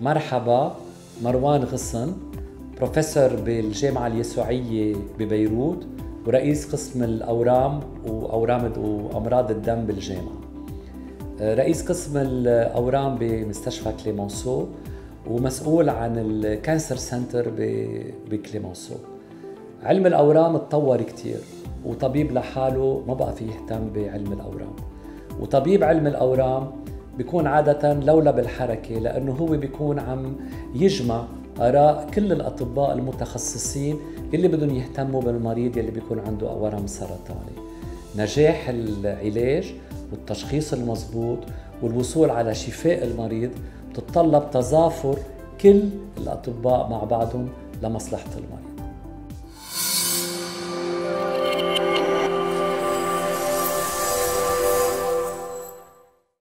مرحبا مروان غصن بروفيسور بالجامعة اليسوعية ببيروت ورئيس قسم الأورام وأورام وأمراض الدم بالجامعة. رئيس قسم الأورام بمستشفى كليمونسو ومسؤول عن ال cancer center بكليمونسو علم الأورام تطور كتير وطبيب لحاله ما بقى فيه يهتم بعلم الأورام. وطبيب علم الأورام بيكون عادة لولا بالحركة لأنه هو بيكون عم يجمع آراء كل الأطباء المتخصصين اللي بدهم يهتموا بالمريض اللي بيكون عنده ورم سرطاني. نجاح العلاج والتشخيص المضبوط والوصول على شفاء المريض بتتطلب تظافر كل الأطباء مع بعضهم لمصلحة المريض.